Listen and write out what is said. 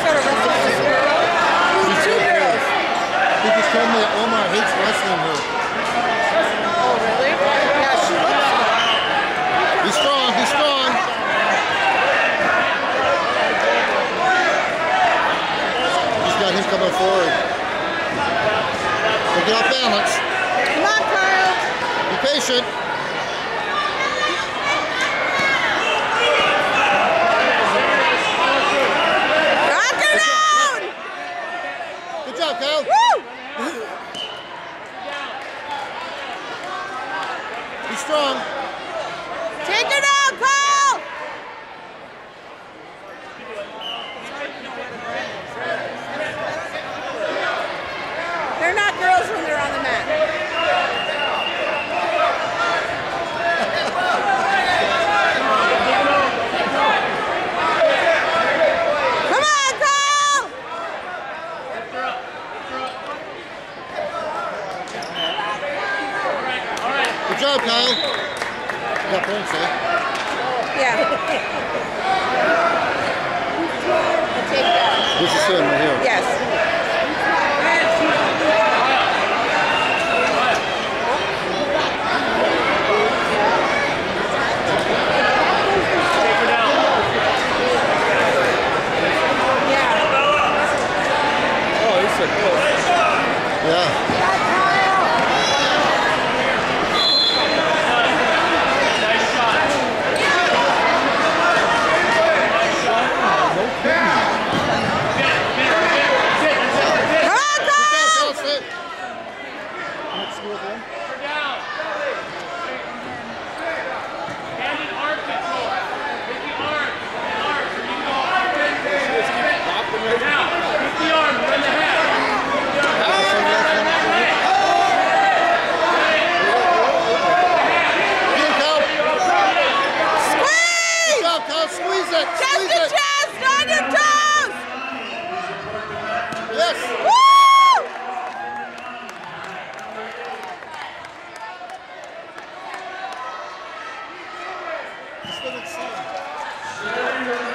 started wrestling girl. Two girls. He just told me that Omar hates wrestling her. Oh, got him coming forward. Get off balance. Come on, Carl. Be patient. Strong. Take her down, Kyle! They're not girls when they're on the mat. Come on, Kyle! Good job, Kyle. You got points, eh? Yeah. I'll take that. This is him right here. Yes. Yeah. Yeah. Come on, Good Kyle! job, Kyle. Sit. You went to school with him? Get him, Kyle. Squeeze! Good job, Kyle. Squeeze it. Chest Squeeze to it. chest, on your toes! Yes. Woo! Just let it sit.